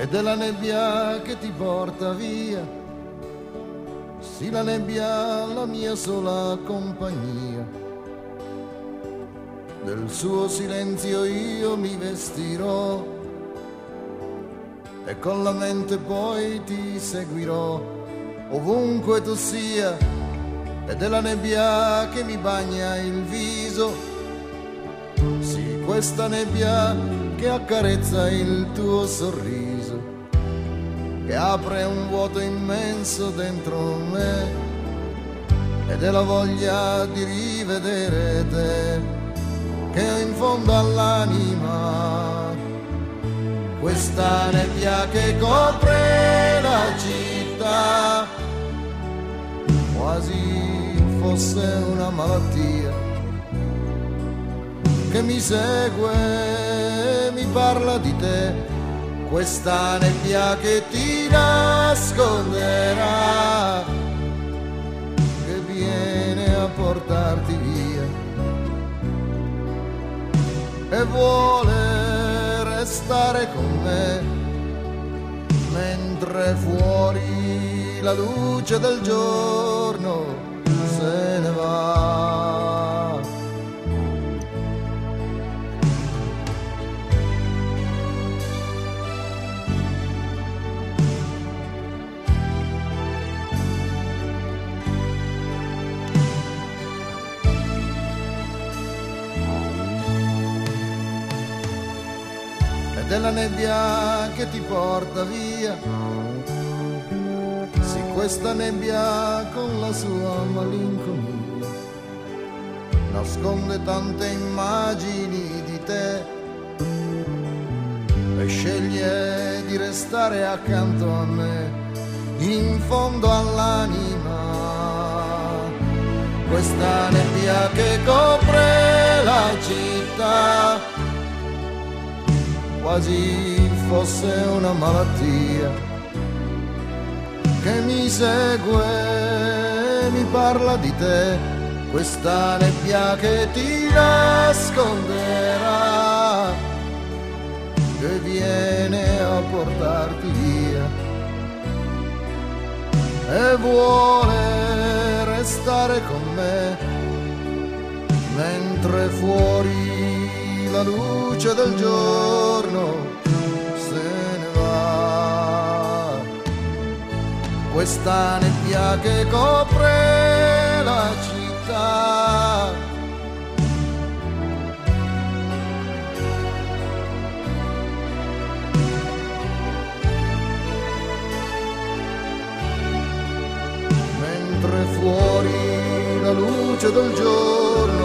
e della nebbia che ti porta via. Sì, la nebbia la mia sola compagnia. Del suo silenzio io mi vestirò e con la mente poi ti seguirò ovunque tu sia e della nebbia che mi bagna il viso. Sì, questa nebbia che accarezza il tuo sorriso, che apre un vuoto immenso dentro me ed è la voglia di rivedere te che ho in fondo all'anima. Questa nebbia che copre la città, quasi fosse una malattia che mi segue, mi parla di te, questa nebbia che ti nasconderà, che viene a portarti via e vuole restare con me, mentre fuori la luce del giorno se ne va. Della nebbia che ti porta via. Sì, questa nebbia con la sua malinconia nasconde tante immagini di te e sceglie di restare accanto a me, in fondo all'anima. Questa nebbia che copre la città quasi fosse una malattia. Che mi segue, mi parla di te, questa nebbia che ti nasconderà, che viene a portarti via. E vuole restare con me mentre fuori la luce del giorno se ne va. Questa nebbia che copre la città. Mentre fuori la luce del giorno